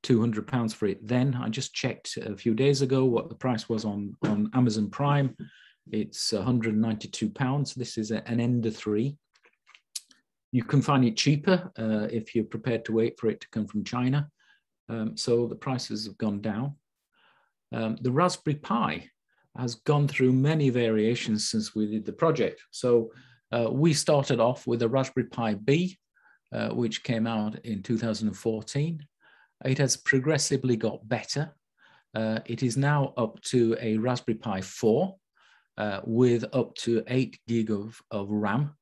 200 pounds for it then. I just checked a few days ago what the price was on, on Amazon Prime. It's 192 pounds. This is a, an Ender 3. You can find it cheaper uh, if you're prepared to wait for it to come from China. Um, so the prices have gone down. Um, the Raspberry Pi has gone through many variations since we did the project. So uh, we started off with a Raspberry Pi B, uh, which came out in 2014. It has progressively got better. Uh, it is now up to a Raspberry Pi 4 uh, with up to 8 gig of, of RAM.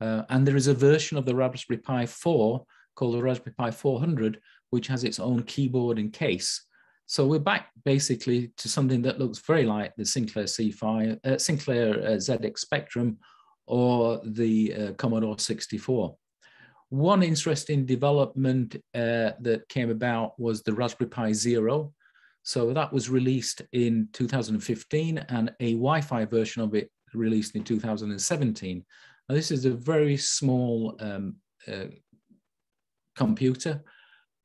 Uh, and there is a version of the Raspberry Pi 4 called the Raspberry Pi 400, which has its own keyboard and case. So we're back basically to something that looks very like the Sinclair C5, uh, Sinclair uh, ZX Spectrum or the uh, Commodore 64. One interesting development uh, that came about was the Raspberry Pi Zero. So that was released in 2015 and a Wi-Fi version of it released in 2017. Now this is a very small um, uh, computer,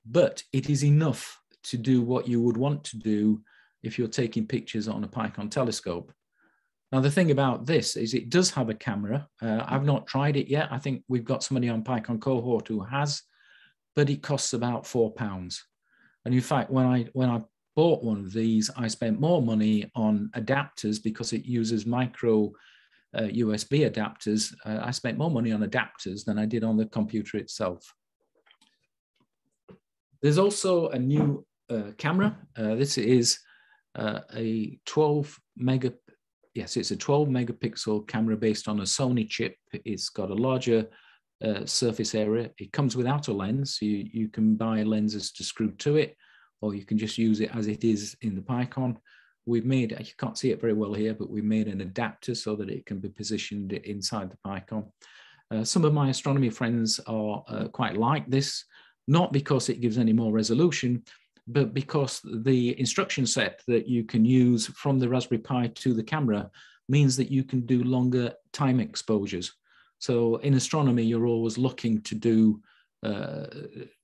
but it is enough to do what you would want to do if you're taking pictures on a PiKon telescope. Now, the thing about this is it does have a camera. Uh, I've not tried it yet. I think we've got somebody on PiKon cohort who has, but it costs about four pounds. And in fact, when I when I bought one of these, I spent more money on adapters because it uses micro uh, USB adapters. Uh, I spent more money on adapters than I did on the computer itself. There's also a new uh, camera. Uh, this is uh, a 12 mega yes, it's a 12 megapixel camera based on a Sony chip. It's got a larger uh, surface area. It comes without a lens. So you, you can buy lenses to screw to it, or you can just use it as it is in the PiKon. We've made, you can't see it very well here, but we've made an adapter so that it can be positioned inside the PiKon. Uh, some of my astronomy friends are uh, quite like this, not because it gives any more resolution, but because the instruction set that you can use from the Raspberry Pi to the camera means that you can do longer time exposures. So in astronomy, you're always looking to do uh,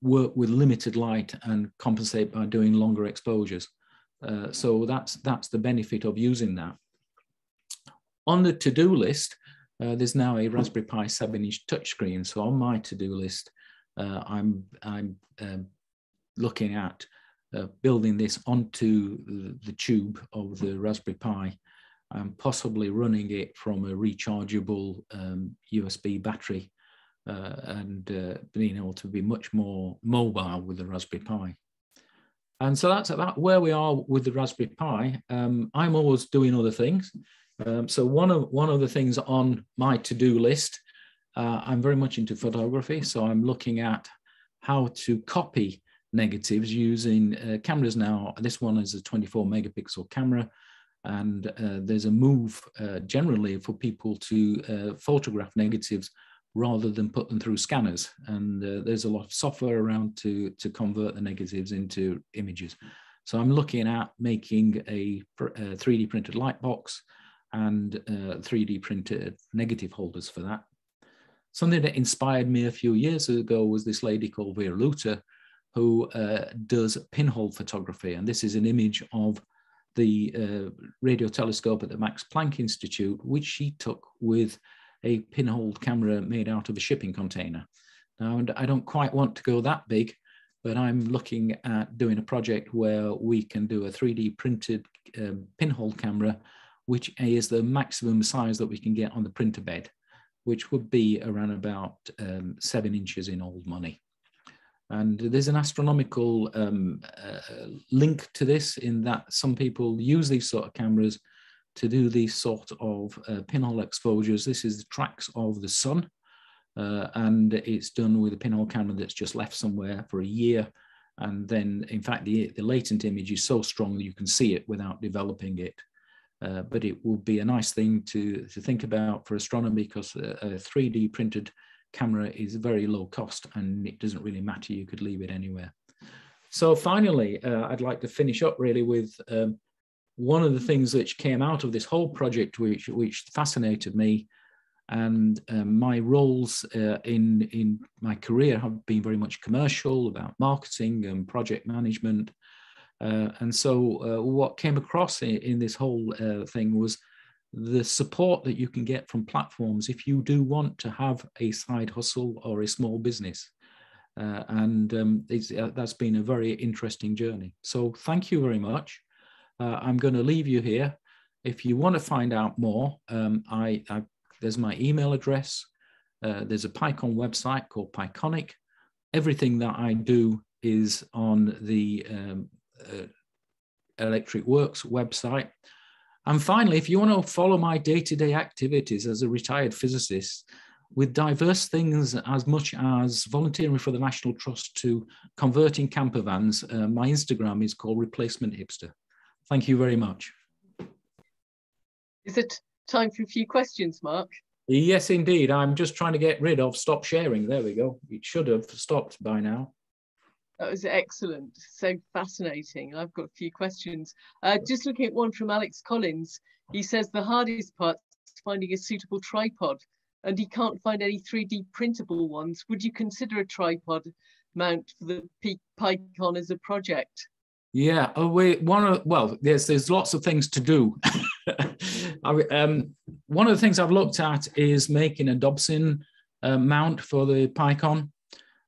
work with limited light and compensate by doing longer exposures. Uh, so that's, that's the benefit of using that. On the to-do list, uh, there's now a Raspberry Pi 7-inch touchscreen. So on my to-do list, uh, I'm, I'm um, looking at building this onto the, the, tube of the Raspberry Pi and possibly running it from a rechargeable um, USB battery uh, and uh, being able to be much more mobile with the Raspberry Pi. And so that's about where we are with the Raspberry Pi. Um, I'm always doing other things. Um, so one of one of the things on my to-do list, uh, I'm very much into photography. So I'm looking at how to copy negatives using uh, cameras now. This one is a 24 megapixel camera and uh, there's a move uh, generally for people to uh, photograph negatives rather than put them through scanners. And uh, there's a lot of software around to, to convert the negatives into images. So I'm looking at making a, a 3D printed light box and 3D uh, printed negative holders for that. Something that inspired me a few years ago was this lady called Vera Lutter, who uh, does pinhole photography. And this is an image of the uh, radio telescope at the Max Planck Institute, which she took with a pinhole camera made out of a shipping container. Now, and I don't quite want to go that big, but I'm looking at doing a project where we can do a 3D printed um, pinhole camera, which is the maximum size that we can get on the printer bed, which would be around about um, seven inches in old money. And there's an astronomical um, uh, link to this in that some people use these sort of cameras to do these sort of uh, pinhole exposures. This is the tracks of the sun, uh, and it's done with a pinhole camera that's just left somewhere for a year. And then, in fact, the, the latent image is so strong that you can see it without developing it. Uh, but it will be a nice thing to, to think about for astronomy because a, a 3D printed camera is very low cost and it doesn't really matter. You could leave it anywhere. So finally, uh, I'd like to finish up really with um, one of the things which came out of this whole project, which, which fascinated me, And um, my roles uh, in, in my career have been very much commercial, about marketing and project management. Uh, and so uh, what came across in, in this whole uh, thing was the support that you can get from platforms if you do want to have a side hustle or a small business. Uh, and um, uh, that's been a very interesting journey. So thank you very much. Uh, I'm going to leave you here. If you want to find out more, um, I, I, there's my email address. Uh, there's a PiKon website called PiKonic. Everything that I do is on the um, uh, Electric Works website. And finally, if you want to follow my day-to-day activities as a retired physicist, with diverse things as much as volunteering for the National Trust to converting camper vans, uh, my Instagram is called Replacement Hipster. Thank you very much.
Is it time for a few questions, Mark?
Yes, indeed. I'm just trying to get rid of stop sharing. There we go. It should have stopped by now.
That was excellent. So fascinating. I've got a few questions. Uh, just looking at one from Alex Collins. He says the hardest part is finding a suitable tripod and he can't find any 3D printable ones. Would you consider a tripod mount for the PiKon as a project?
Yeah, oh, we one of well, there's there's lots of things to do. I, um, one of the things I've looked at is making a Dobson uh, mount for the PiKon.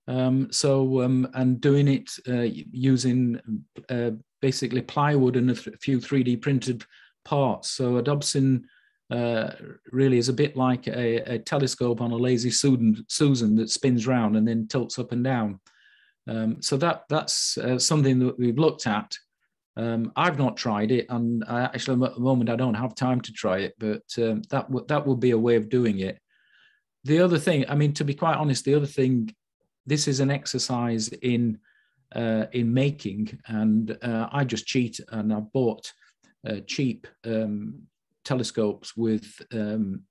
Um, so um, and doing it uh, using uh, basically plywood and a few 3D printed parts. So a Dobson uh, really is a bit like a, a, telescope on a lazy Susan, Susan that spins round and then tilts up and down. Um, so that that's uh, something that we've looked at. Um, I've not tried it, and I, actually at the moment I don't have time to try it, but um, that that would be a way of doing it. The other thing, I mean, to be quite honest, the other thing, this is an exercise in uh, in making, and uh, I just cheat and I bought uh, cheap um, telescopes with um,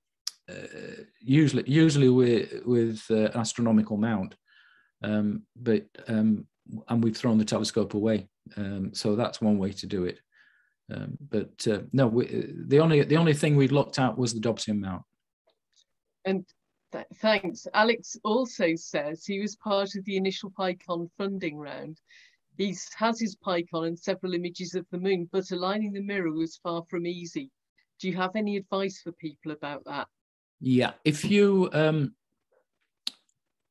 uh, usually usually with with uh, astronomical mount, um, but um, and we've thrown the telescope away. Um, so that's one way to do it. Um, but uh, no, we, the only the only thing we'd looked at was the Dobson mount.
And th thanks. Alex also says he was part of the initial PiKon funding round. He has his PiKon and several images of the moon, but aligning the mirror was far from easy. Do you have any advice for people about that?
Yeah, if you um,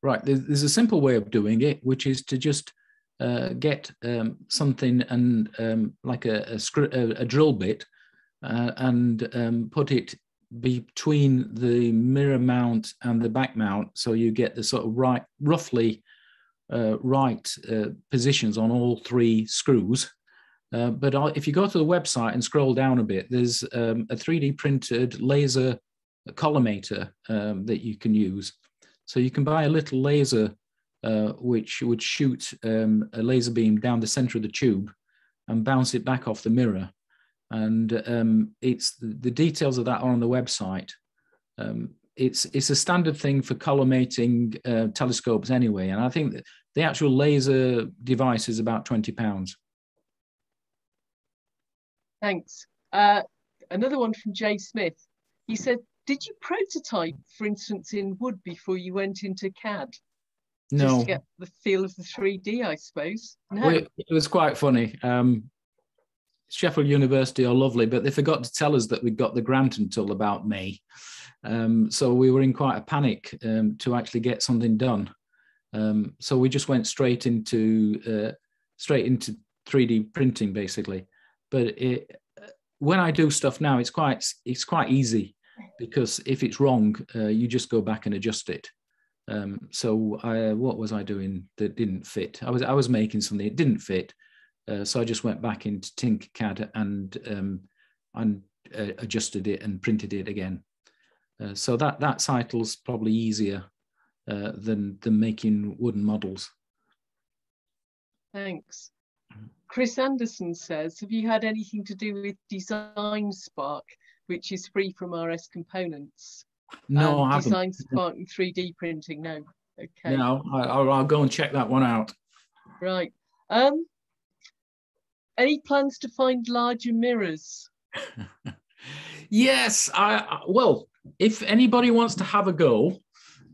right, there's, there's, a simple way of doing it, which is to just uh, get um, something and um, like a, a, a, drill bit uh, and um, put it between the mirror mount and the back mount, so you get the sort of right, roughly uh, right uh, positions on all three screws. Uh, but if you go to the website and scroll down a bit, there's um, a 3D printed laser collimator um, that you can use. So you can buy a little laser uh, which would shoot um, a laser beam down the center of the tube and bounce it back off the mirror. And um, it's the details of that are on the website. Um, it's it's a standard thing for collimating uh, telescopes anyway, and I think the actual laser device is about twenty pounds.
Thanks. Uh, another one from Jay Smith. He said, did you prototype, for instance, in wood before you went into CAD?
No.
Just to get the feel of the 3D, I suppose. No.
Well, it, it, was quite funny. Um, Sheffield University are lovely, but they forgot to tell us that we'd got the grant until about May. Um, so we were in quite a panic um, to actually get something done. Um, so we just went straight into uh, straight into 3D printing, basically but it, when I do stuff now, it's quite it's quite easy because if it's wrong, uh, you just go back and adjust it. Um, so I, what was I doing that didn't fit? I was I was making something it didn't fit, uh, so I just went back into Tinkercad and um, and uh, adjusted it and printed it again. Uh, so that that cycle's probably easier uh, than than making wooden models.
Thanks. Chris Anderson says, have you had anything to do with Design Spark, which is free from RS components?
No, um,
I haven't. Design Spark and 3D printing, no. Okay.
No, I'll, I'll go and check that one out.
Right. Um, any plans to find larger mirrors?
yes, I well, if anybody wants to have a go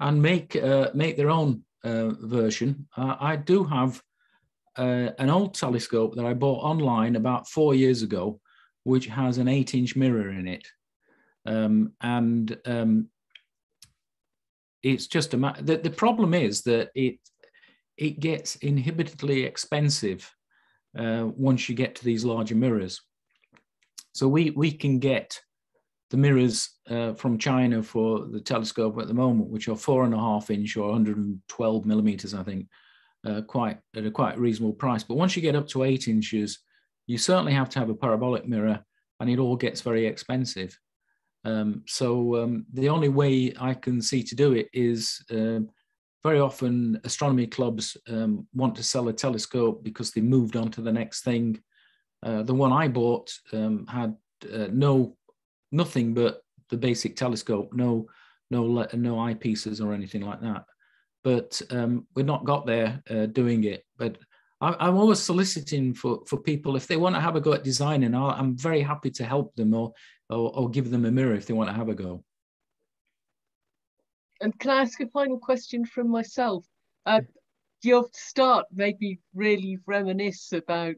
and make uh, make their own uh, version, uh, I do have uh, an old telescope that I bought online about four years ago, which has an eight-inch mirror in it, um, and um, it's just a matter. The, the problem is that it it gets inhibitedly expensive uh, once you get to these larger mirrors. So we we can get the mirrors uh, from China for the telescope at the moment, which are four and a half inch or 112 millimeters, I think, uh, quite at a quite reasonable price. But once you get up to eight inches, you certainly have to have a parabolic mirror, and it all gets very expensive. Um, so um, the only way I can see to do it is uh, very often astronomy clubs um, want to sell a telescope because they moved on to the next thing. Uh, the one I bought um, had uh, no nothing but the basic telescope, no no no eyepieces or anything like that. But um, we've not got there uh, doing it. But I, am always soliciting for for people if they want to have a go at designing. i am very happy to help them or, or or give them a mirror if they want to have a go.
And can I ask a final question from myself? Uh, your start made me really reminisce about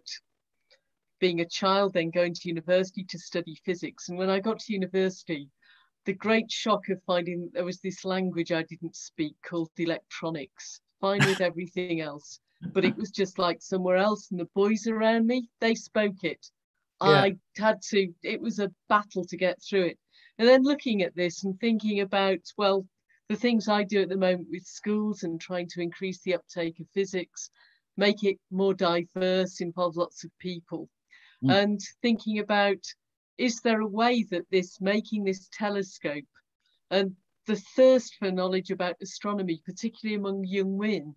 being a child, then going to university to study physics. And when I got to university, the great shock of finding there was this language I didn't speak called electronics, fine with everything else. But it was just like somewhere else. And the boys around me, they spoke it. Yeah. I had to, it was a battle to get through it. And then looking at this and thinking about, well, the things I do at the moment with schools and trying to increase the uptake of physics, make it more diverse, involve lots of people, mm. and thinking about is there a way that this making this telescope and the thirst for knowledge about astronomy, particularly among young women,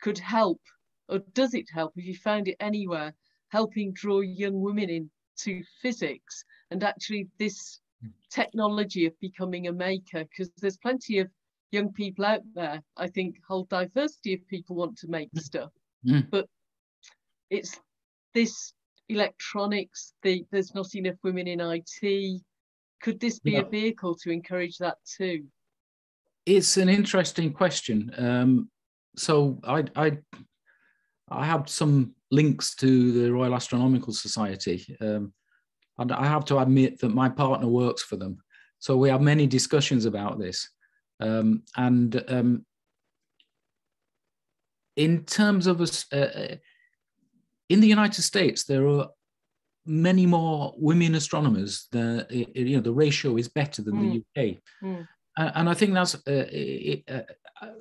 could help, or does it help if you found it anywhere, helping draw young women into physics and actually this mm. technology of becoming a maker? Because there's plenty of young people out there. I think whole diversity of people want to make mm. stuff, mm. but it's this electronics. The, there's not enough women in IT. Could this be a vehicle to encourage that too?
It's an interesting question. Um, so I, I, I have some links to the Royal Astronomical Society, um, and I have to admit that my partner works for them. So we have many discussions about this. Um, and um, in terms of us, uh, uh, in the United States, there are many more women astronomers. The you know the ratio is better than mm. the UK, mm. and I think that's. Uh, it, uh,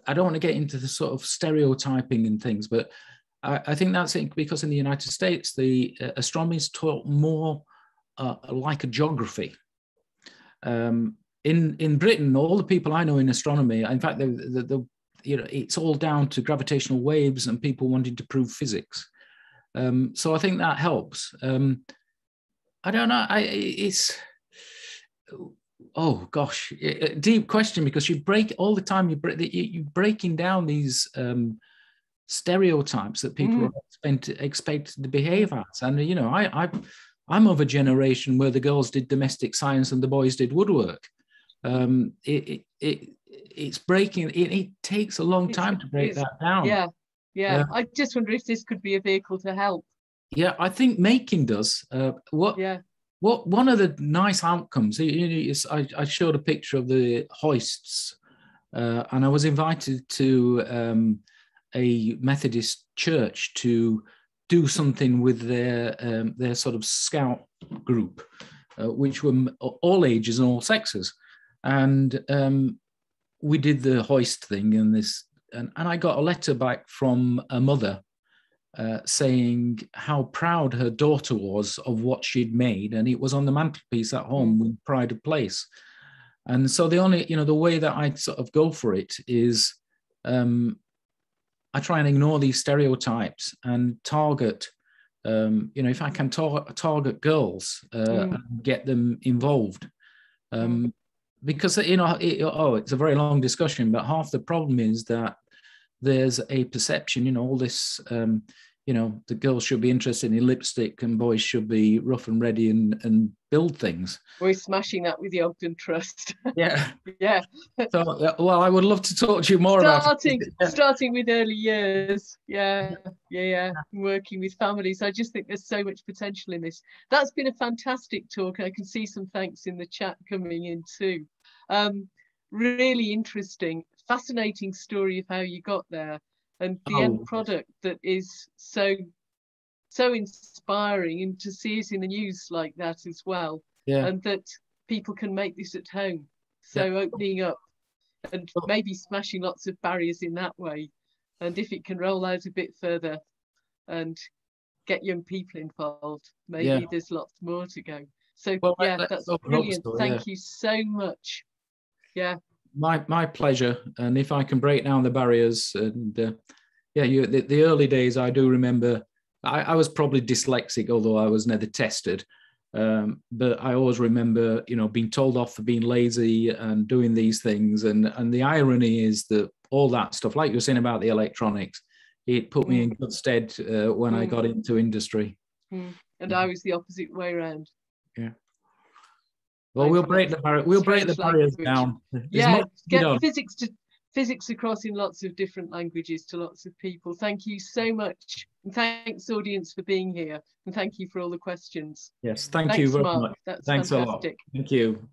I don't want to get into the sort of stereotyping and things, but I, I think that's it because in the United States, the uh, astronomy is taught more uh, like a geography. Um, in in Britain, all the people I know in astronomy, in fact, the, the, the you know, it's all down to gravitational waves and people wanting to prove physics. Um, so I think that helps. Um, I don't know. I it's oh gosh, a deep question because you break all the time. You break you breaking down these um, stereotypes that people mm. are expect, expected to behave as, and you know, I I I'm of a generation where the girls did domestic science and the boys did woodwork um, it, it, it's breaking. It, it takes a long time to break that down.
Yeah, yeah. Uh, I just wonder if this could be a vehicle to help.
Yeah, I think making does. Uh, what? Yeah. What one of the nice outcomes? Is, I, I showed a picture of the hoists, uh, and I was invited to um, a Methodist church to do something with their um, their sort of scout group, uh, which were all ages and all sexes and um, we did the hoist thing and this and, and i got a letter back from a mother uh, saying how proud her daughter was of what she'd made and it was on the mantelpiece at home mm. with pride of place and so the only you know the way that i sort of go for it is um, i try and ignore these stereotypes and target um, you know if i can tar- target girls uh, mm. and get them involved um, mm because you know it, oh it's a very long discussion but half the problem is that there's a perception you know all this um, you know, the girls should be interested in lipstick and boys should be rough and ready and, and build things.
We're smashing that with the Ogden Trust.
Yeah.
yeah.
So, uh, well, I would love to talk to you more
starting,
about it.
Starting with early years. Yeah. Yeah. Yeah. Working with families. I just think there's so much potential in this. That's been a fantastic talk. I can see some thanks in the chat coming in too. Um, really interesting, fascinating story of how you got there and the oh. end product that is so so inspiring and to see it in the news like that as well.
Yeah.
And that people can make this at home. So yeah. opening up and maybe smashing lots of barriers in that way. And if it can roll out a bit further and get young people involved maybe yeah. there's lots more to go. So well, yeah that's brilliant. so, thank you so much yeah
my my pleasure. And if I can break down the barriers, and uh, yeah, you the, the, early days, I do remember. I, I, was probably dyslexic, although I was never tested. Um, but I always remember, you know, being told off for being lazy and doing these things. And and the irony is that all that stuff, like you were saying about the electronics, it put me in mm. good stead uh, when mm. I got into industry.
Mm. And I was the opposite way around.
Yeah. Well, we'll break the bar- we'll break the barriers down.
There's yeah, get physics to physics across in lots of different languages to lots of people. Thank you so much, and thanks audience for being here, and thank you for all the questions.
Yes, thank thanks, you very Mark. much.
That's
thanks
fantastic.
a lot. Thank you.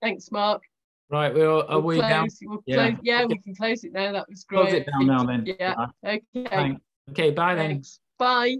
Thanks, Mark.
Right, we're, are we'll we
close,
down?
We'll yeah. Close, yeah, okay. we can close it now. That was great.
Close it down now then.
Yeah. Okay.
Okay, bye then.
Bye.